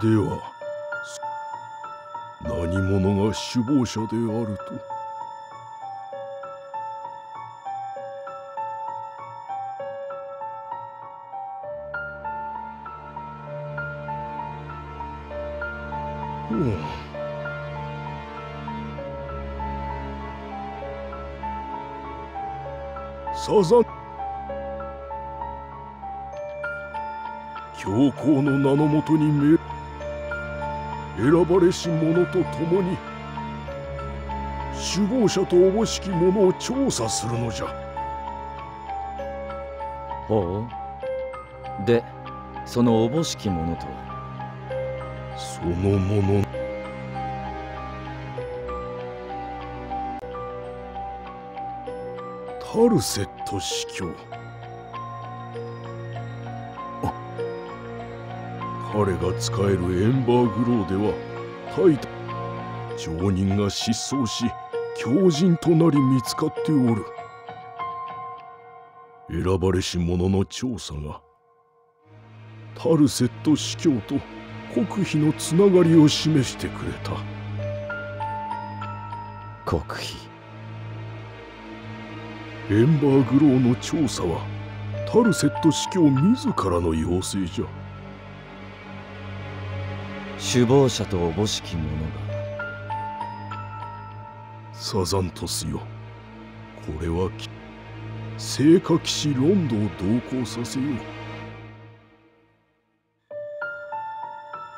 では何者が首謀者であると？うん。サザン。教皇の名のもとにめ選ばれし者と共に首謀者とおぼしき者を調査するのじゃ。ほう。でそのおぼしき者とその者。タルセット司教彼が使えるエンバーグローではタイタ町人が失踪し狂人となり見つかっておる。選ばれし者の調査がタルセット司教と国費のつながりを示してくれた。国費。エンバーグローの調査はタルセット司教自らの要請じゃ首謀者とおぼしき者が。サザントスよ。これは聖火騎士ロンドを同行させよう。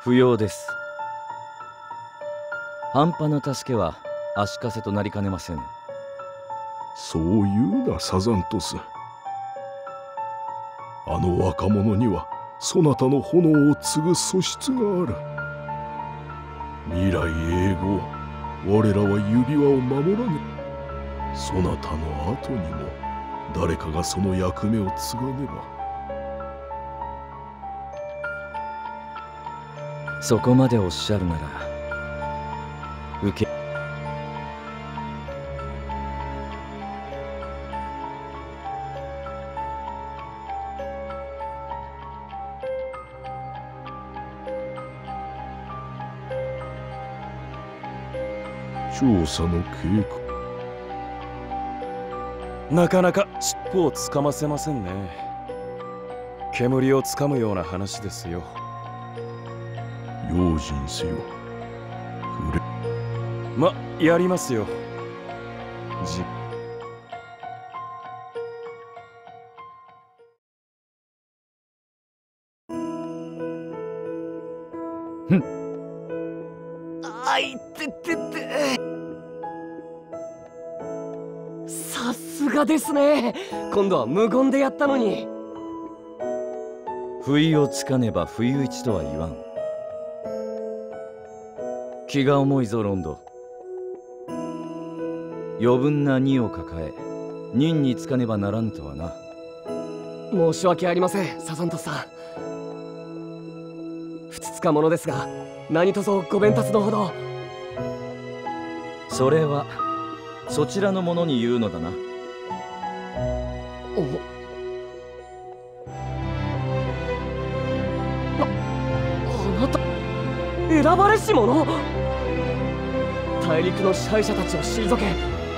不要です。半端な助けは足かせとなりかねませんそう言うなサザントスあの若者にはそなたの炎を継ぐ素質がある未来永劫我らは指輪を守らねそなたの後にも誰かがその役目を継がねば。そこまでおっしゃるなら受け調査の計画なかなか尻尾をつかませませんね。煙をつかむような話ですよ。用心せよ。くれ。まやりますよですね。今度は無言でやったのに。不意をつかねば不意打ちとは言わん。気が重いぞロンド。余分な荷を抱え任につかねばならぬとはな。申し訳ありませんサザントスさん。ふつつかものですが何卒ご鞭達のほど。それはそちらの者に言うのだな選ばれし者。大陸の支配者たちを退け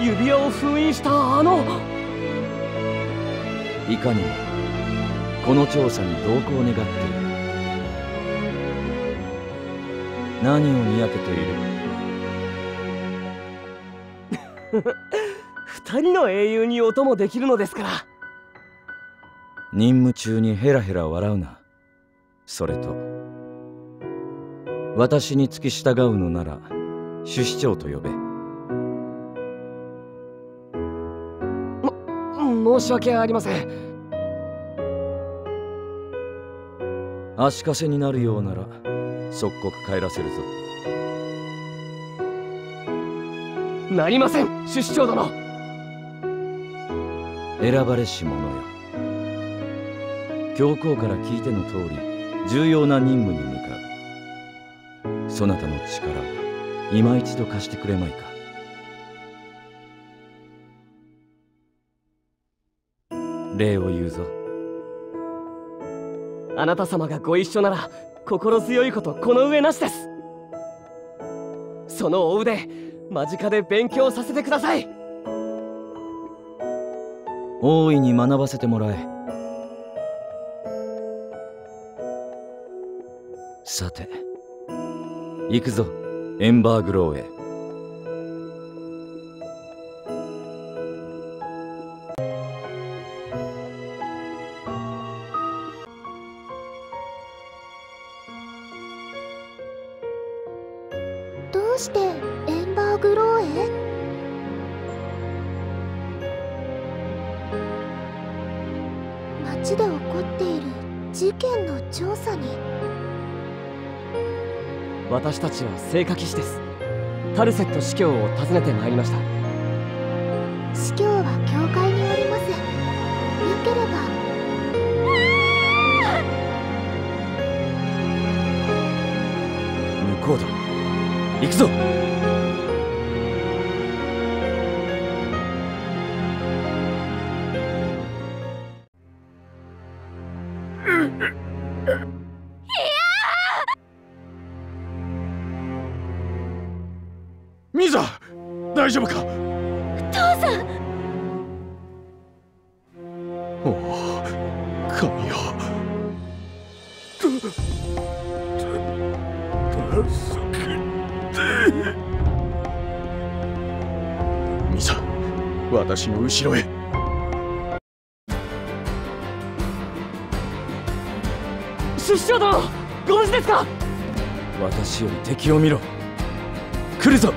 指輪を封印したあの。いかにもこの調査に同行願っている。何をにやけている。二人の英雄にお供できるのですから。任務中にヘラヘラ笑うな。それと私に付き従うのなら主司長と呼べ。申し訳ありません。足かせになるようなら即刻帰らせるぞ。なりません主司長殿。選ばれし者よ。教皇から聞いての通り重要な任務に向かうそなたの力を今一度貸してくれまいか。礼を言うぞ。あなた様がご一緒なら心強いことこの上なしです。そのお腕間近で勉強させてください。大いに学ばせてもらえ。さて行くぞ。エンバーグローへ。ちは聖火騎士です。タルセット司教を訪ねてまいりました。ミザ大丈夫か？父さん。おお神よ。た助けて。ミザ私の後ろへ。出生殿ご無事ですか？私より敵を見ろ。来るぞ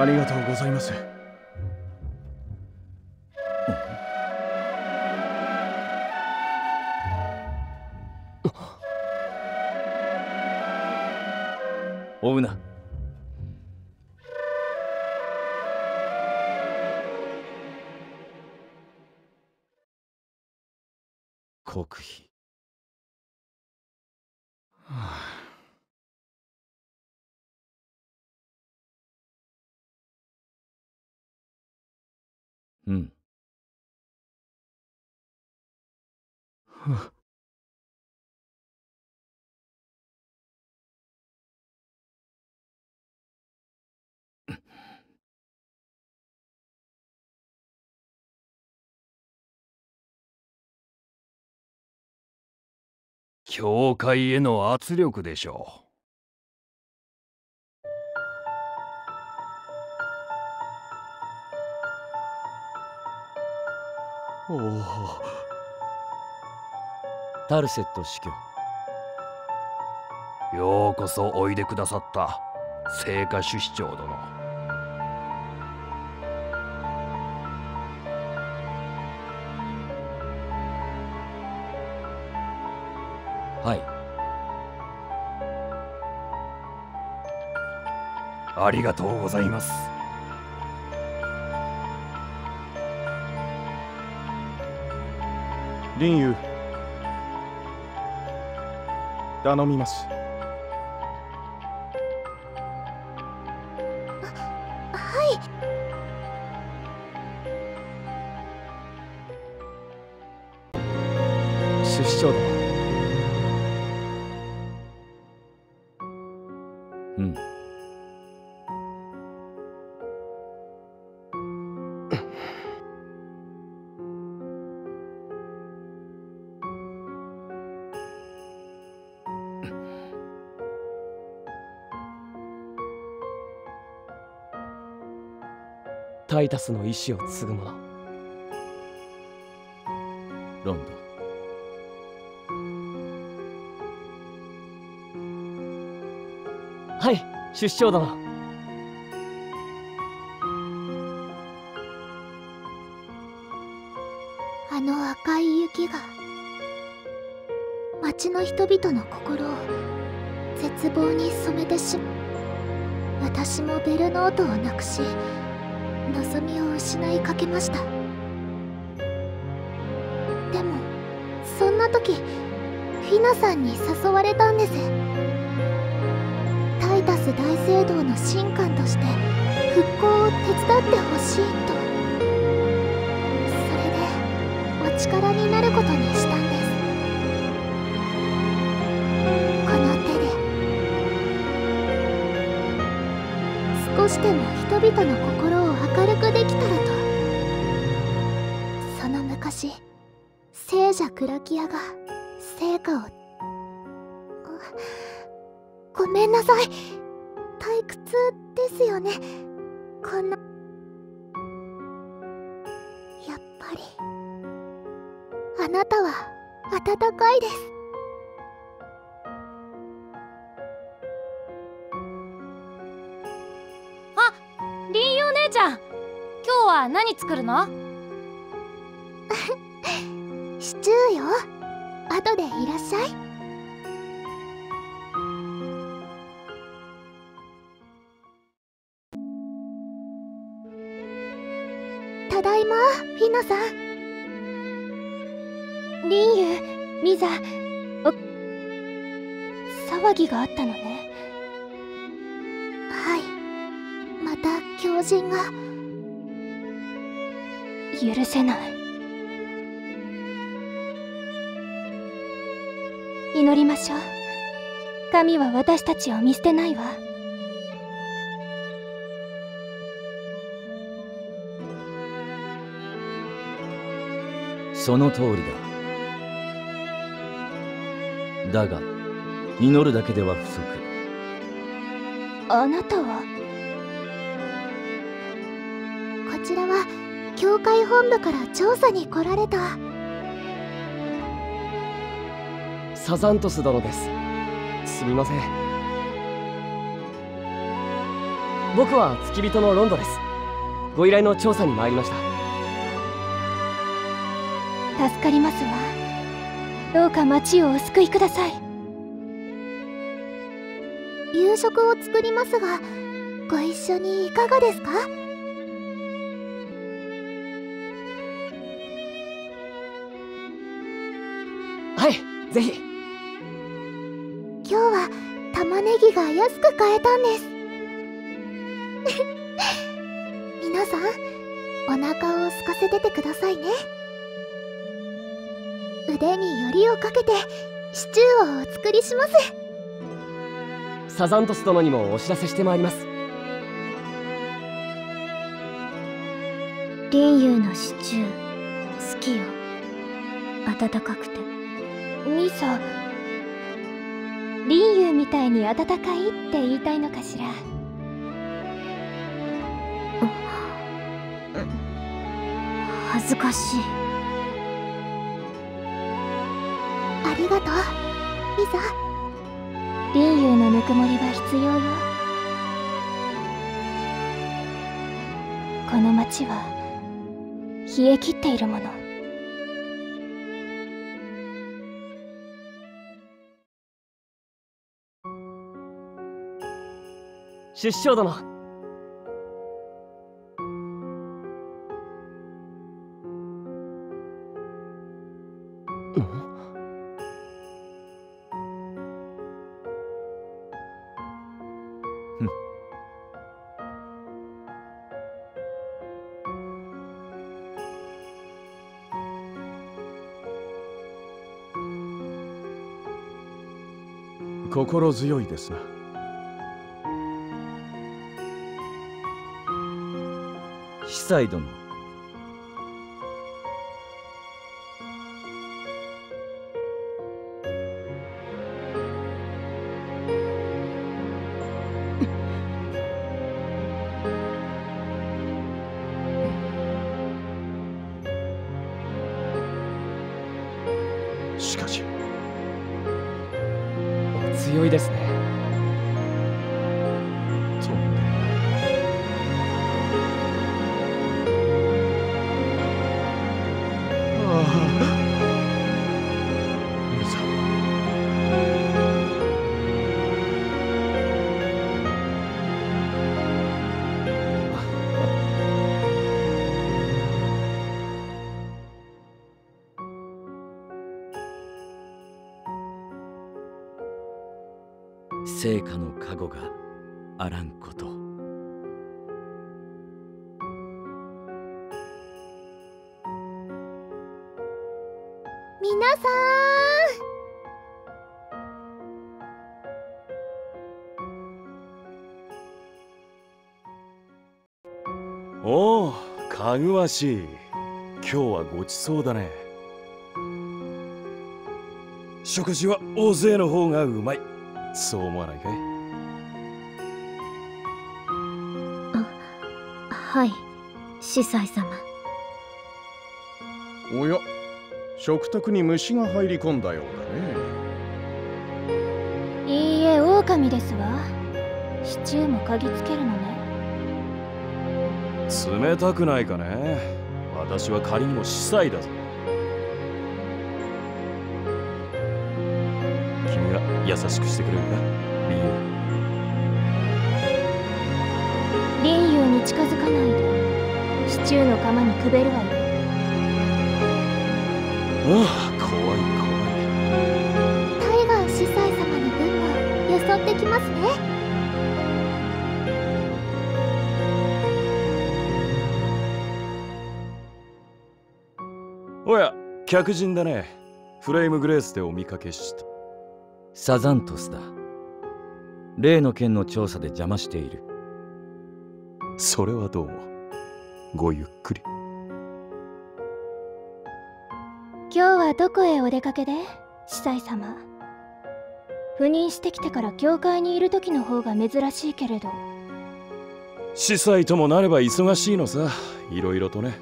ありがとうございます。教会への圧力でしょおお。タルセット司教。うようこそおいでくださった聖火主司長殿はい。ありがとうございます。林友頼みます。タイタスの意志を継ぐ者ロンドはい出生殿。あの赤い雪が町の人々の心を絶望に染めてしまう私もベルノートをなくし望みを失いかけました。でもそんな時フィナさんに誘われたんです。タイタス大聖堂の神官として復興を手伝ってほしいと。それでお力になることにしたんです。この手で。少しでも人々の心を明るくできたらと。その昔聖者クラキアが成果を。ごめんなさい。退屈ですよね。こんな。やっぱり。あなたは温かいです。は何作るの？シチューよ。後でいらっしゃい。ただいまフィノさん。リンユミザ。お騒ぎがあったのね。はい。また狂人が。許せない。祈りましょう。神は私たちを見捨てないわ。その通りだ。だが祈るだけでは不足。あなたは？こちらは教会本部から調査に来られた。サザントス殿です。すみません。僕は付き人のロンドです。ご依頼の調査に参りました。助かりますわ。どうか町をお救いください。夕食を作りますがご一緒にいかがですか？ぜひ。今日は玉ねぎが安く買えたんです。皆さんお腹を空かせててくださいね。腕によりをかけてシチューをお作りします。サザントス殿にもお知らせしてまいります。林遊のシチュー好きよ。温かくてミサ林遊みたいに温かいって言いたいのかしら？恥ずかしい。ありがとう。ミサ林遊のぬくもりは必要よ。この町は冷え切っているもの。出生殿。心強いですな殿しかし。お強いですね。聖火の加護があらんこと。皆さおおかぐわしい。今日はごちそうだね。食事は大勢の方がうまい。そう思わないかい？んはい。司祭様。おや食卓に虫が入り込んだようだね。いいえ狼ですわ。シチューも嗅ぎつけるのね。冷たくないかね。私は仮にも司祭だぞ優しくしてくれるか？リユ林遊に近づかないで。シチューの釜にくべるわよ。ああ怖い怖い。タイガー司祭様の分もよそってきますね。おや客人だね。フレームグレースでお見かけしたサザントスだ。例の件の調査で邪魔している。それはどうも。ごゆっくり。今日はどこへお出かけで？司祭様。赴任してきてから教会にいる時の方が珍しいけれど。司祭ともなれば忙しいのさ。いろいろとね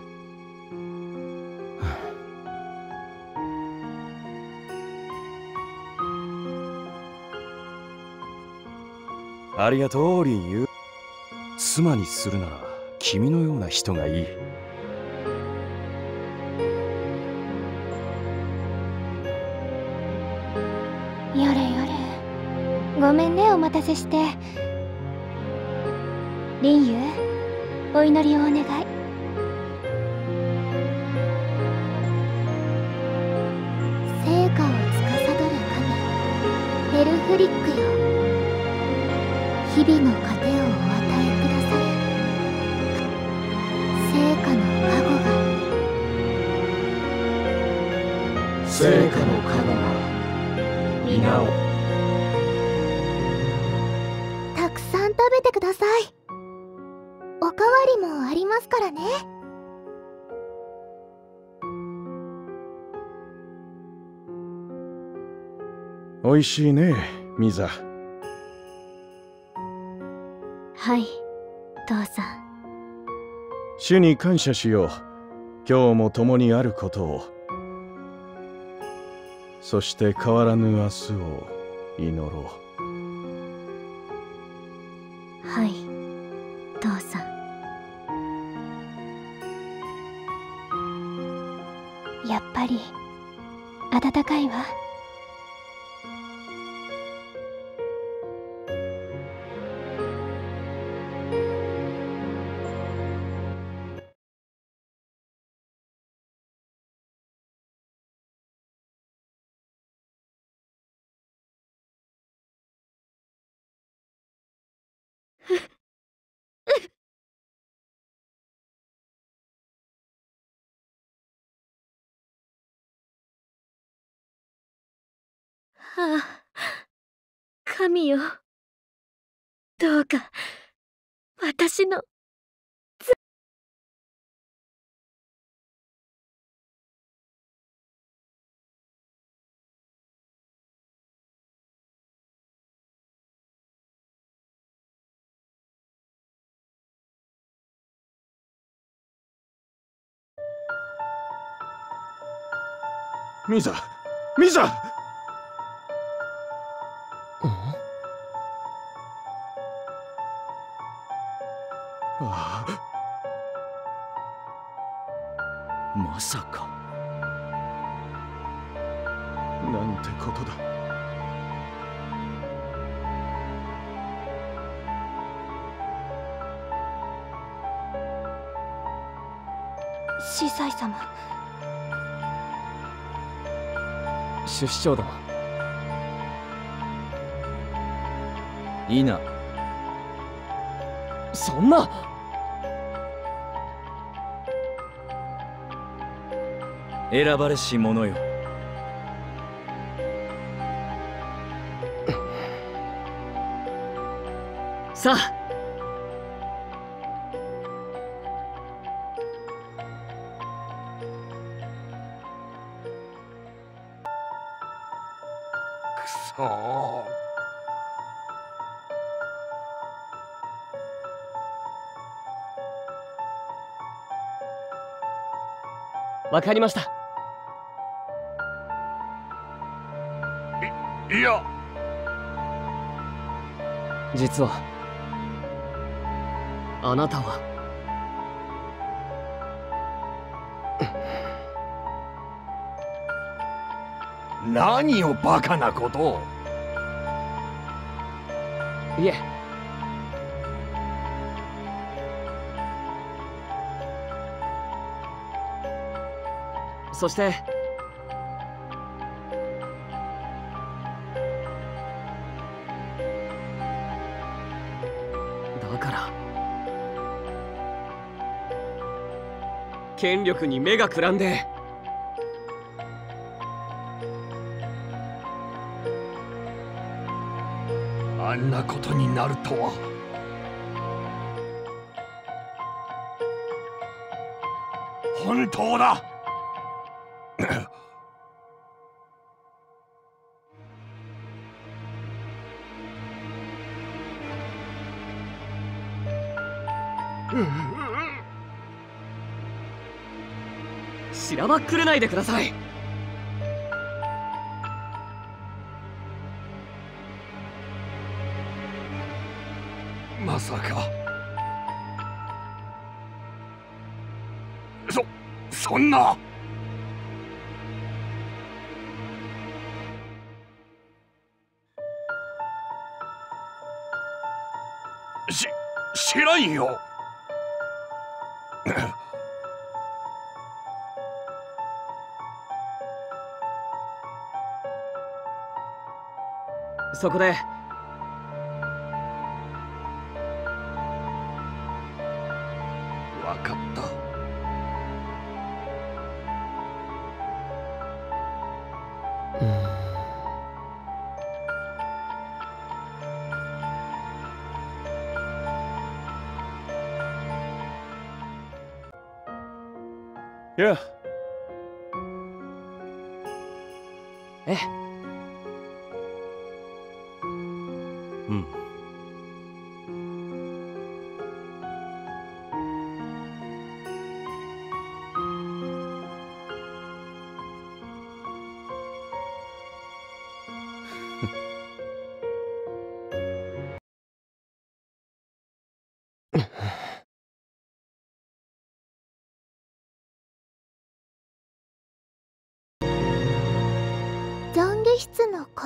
ありがとうリンユ妻にするなら君のような人がいい。よれよれ。ごめんねお待たせして。林遊お祈りをお願い。聖火を司る神エルフリックよ。日々の糧をお与えください聖火の加護が成果の加護が皆をたくさん食べてください。おかわりもありますからね。おいしいねミザ。はい父さん。主に感謝しよう。今日も共にあることを。そして変わらぬ明日を祈ろう。神よ。どうか私のミザミサまさか。なんてことだ。司祭様。出師長殿いいな。そんな選ばれし者よ。さあ。くそー。わかりましたいや実はあなたは。何をバカなことを。いえ。そして権力に目がくらんで。あんなことになるとは。本当だ しらばっくれないでください。まさか。そそんな。し知らんよ。そこで。わかった。いや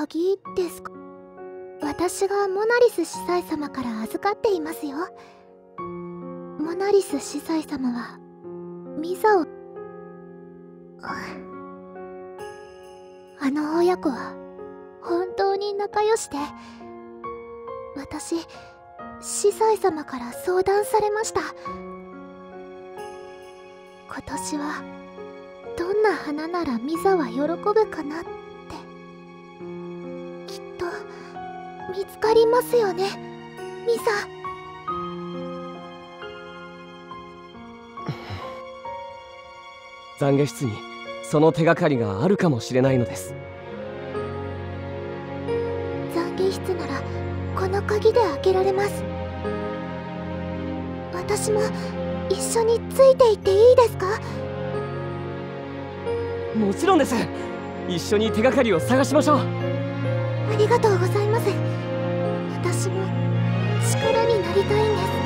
鍵ですか？私がモナリス司祭様から預かっていますよ。モナリス司祭様はミザをあの親子は本当に仲良しで私司祭様から相談されました。今年はどんな花ならミザは喜ぶかなって。と見つかりますよね。ミザ懺悔室にその手がかりがあるかもしれないのです。懺悔室ならこの鍵で開けられます。私も一緒についていっていいですか？もちろんです。一緒に手がかりを探しましょうありがとうございます。私も力になりたいんです。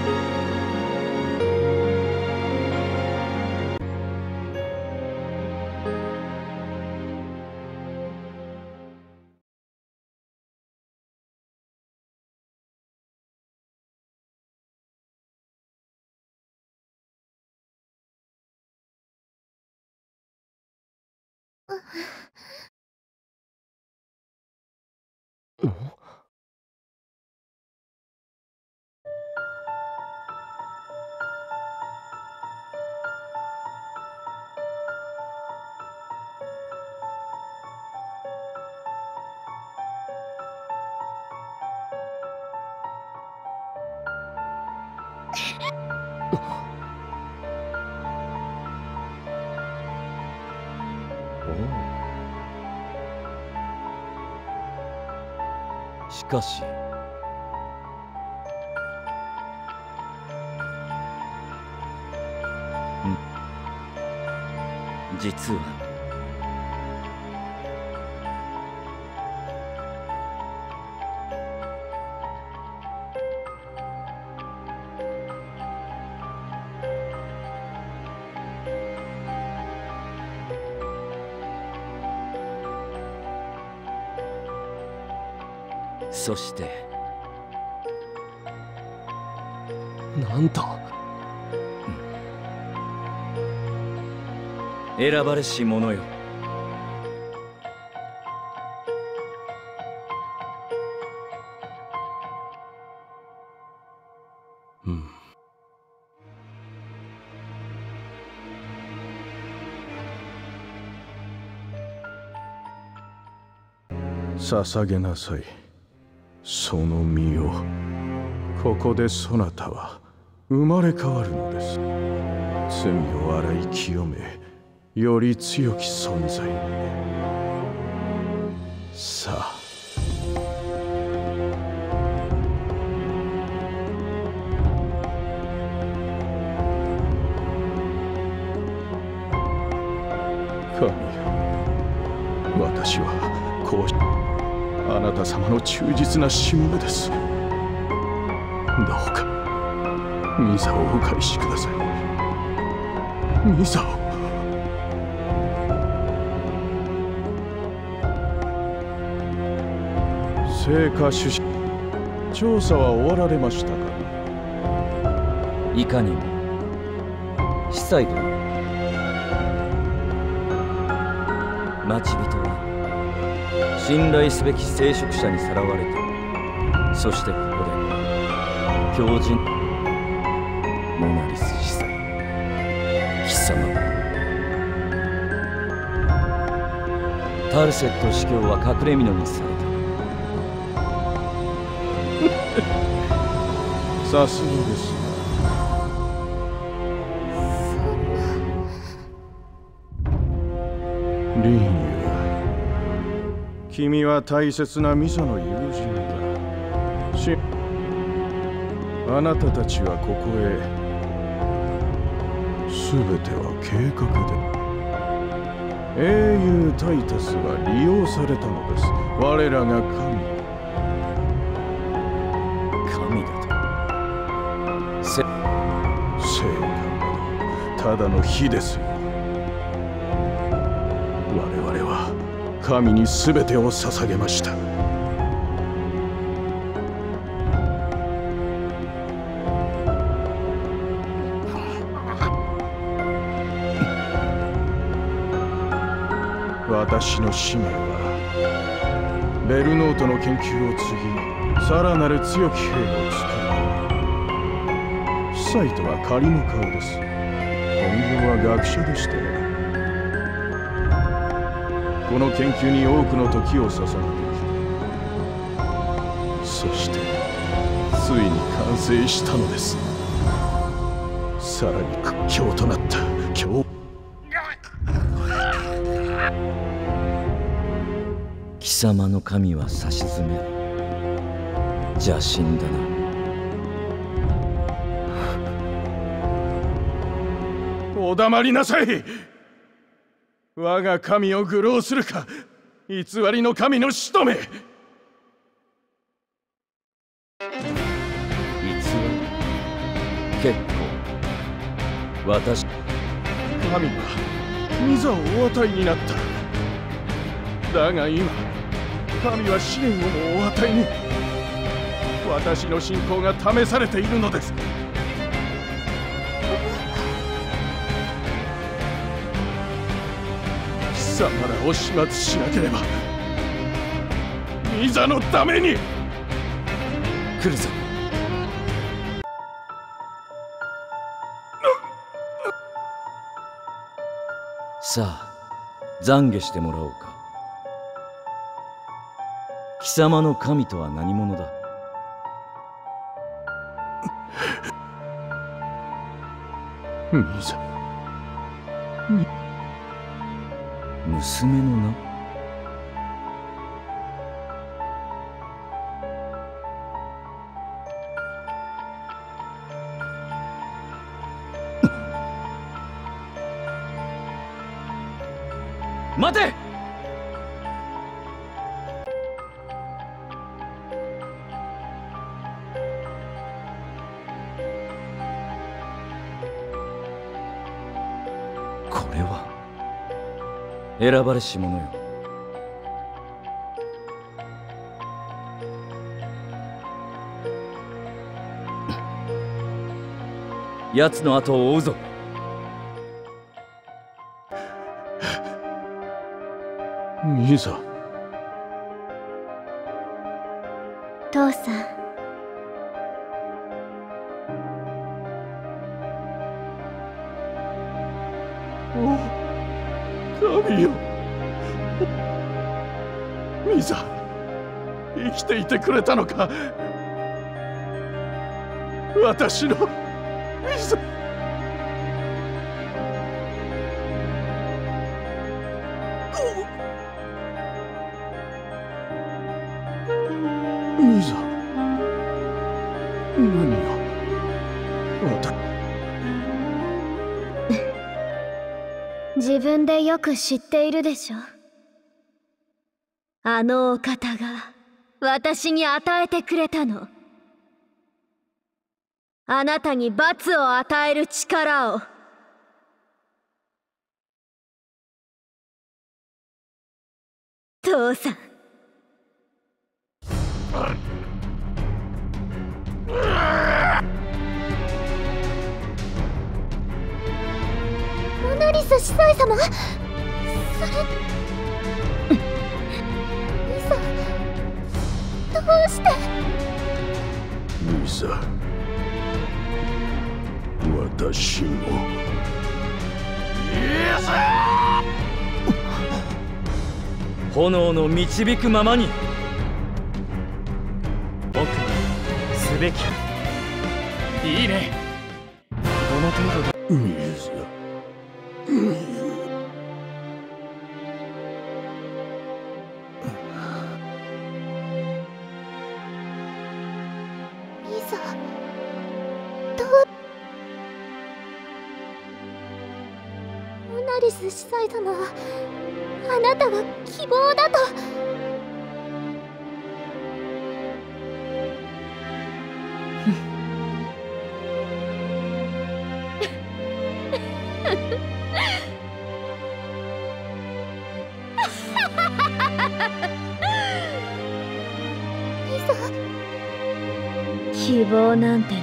かし。ん。実は。そして。なんと。選ばれし者よ。うん。捧げなさいその身をここでそなたは生まれ変わるのです。罪を洗い清めより強き存在に。さあ。神よ。私はこうしてあなた様の忠実なしもべです。どうかミザをお返しください。ミザを。成果主旨調査は終わられましたか？いかにも。司祭殿待ち人。は信頼すべき聖職者にさらわれてそしてここで強靭モナリス司祭貴様。タルセット司教は隠れ蓑にされた。さすがです君は大切なミサの友人だしあなたたちはここへ全ては計画で英雄タイタスは利用されたのです我らが神神だと聖などただの火ですよ神に全てを捧げました。私の使命はベルノートの研究を継ぎさらなる強き兵を作る。司祭とは仮の顔です。本業は学者でしたよこの研究に多くの時を捧げてき。たそしてついに完成したのです。さらに屈強となった。今日。貴様の神は差し詰め邪神だな。お黙りなさい。我が神を愚弄するか。偽りの神の使徒め。偽り。結構。私神は御座をお与えになった。だが今神は試練をもお与えに。私の信仰が試されているのです。貴様らを始末しなければ。御座のために。来るぞ。さあ懺悔してもらおうか。貴様の神とは何者だ？御座娘の名？待て！選ばれし者よ。奴の後を追うぞ。御座父れたのか。私の。ミザ御座何が。私。自分でよく知っているでしょ。あのお方が。私に与えてくれたの。あなたに罰を与える力を。父さん。モナリス司祭様？それうして。御座私も。炎の導くままに。僕にすべき。いいね。どの程度で。御座ミリス司祭様はあなたが希望だと。希望なんてない。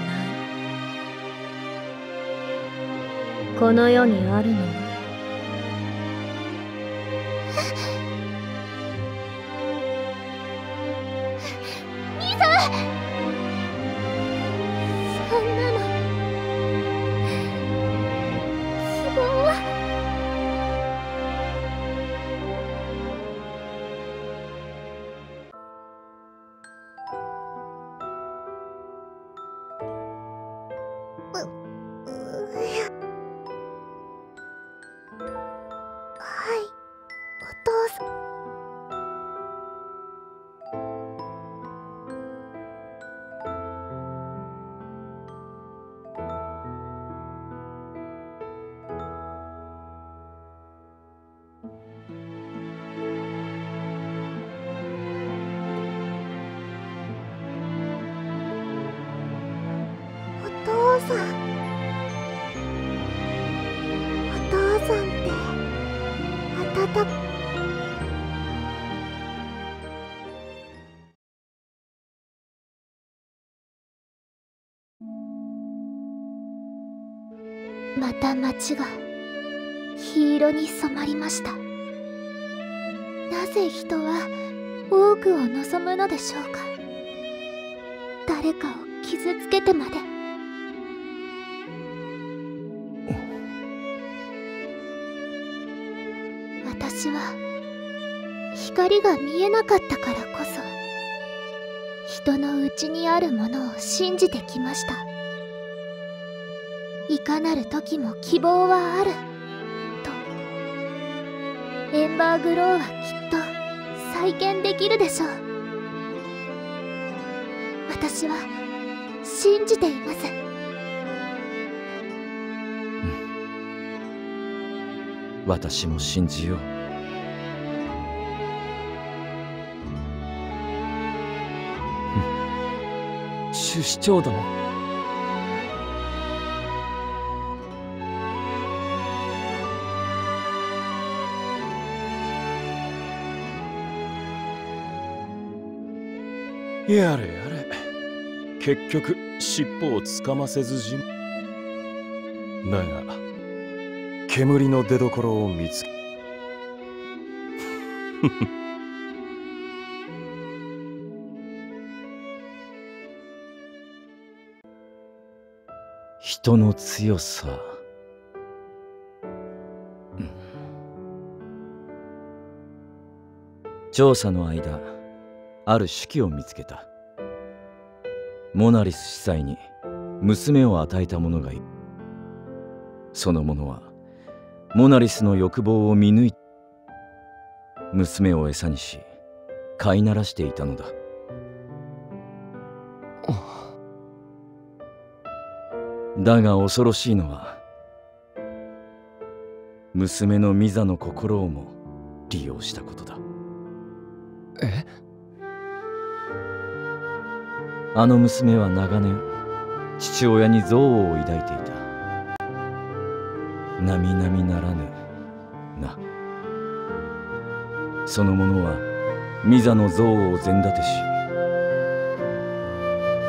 この世にあるの。た街が黄色に染まりました。なぜ人は多くを望むのでしょうか？誰かを傷つけてまで。私は光が見えなかったからこそ人の内にあるものを信じてきました。かなる時も希望はある。と。エンバーグローはきっと再現できるでしょう。私は信じています。私も信じよう。主市長殿やれやれ。結局尻尾をつかませずじだが煙の出所を見つけ。人の強さ。うん。調査の間ある手記を見つけた。モナリス司祭に娘を与えた者がいる。その者はモナリスの欲望を見抜い娘を餌にし飼いならしていたのだ。だが恐ろしいのは娘のミザの心をも利用したことだ。え？あの娘は長年父親に憎悪を抱いていた。並々ならぬな。その者はミザの憎悪を全立てし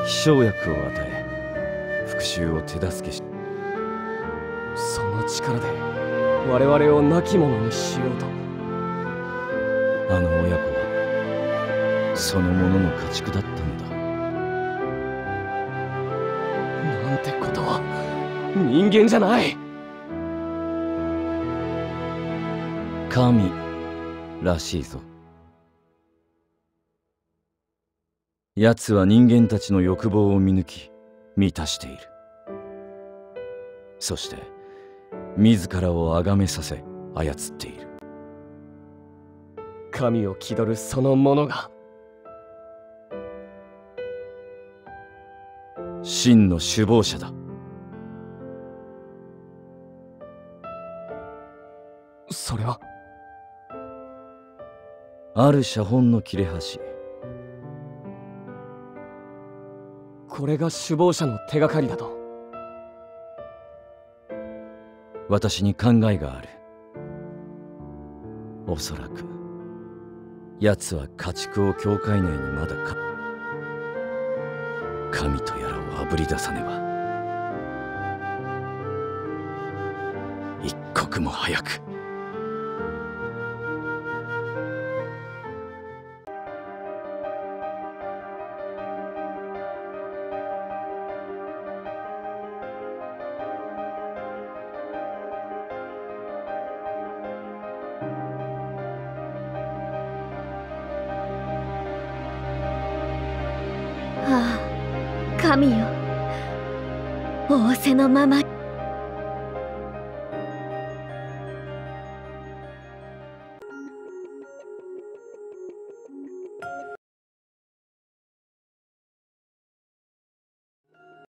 飛翔薬を与え復讐を手助けしその力で我々を亡き者にしようと。あの親子はその者の家畜だったの人間じゃない。神らしいぞ。奴は人間たちの欲望を見抜き満たしている。そして自らを崇めさせ操っている。神を気取るその者が。真の首謀者だそれは。ある写本の切れ端。これが首謀者の手がかりだと。私に考えがある。おそらく奴は家畜を教会内にまだか神とやらをあぶり出さねば。一刻も早くのまま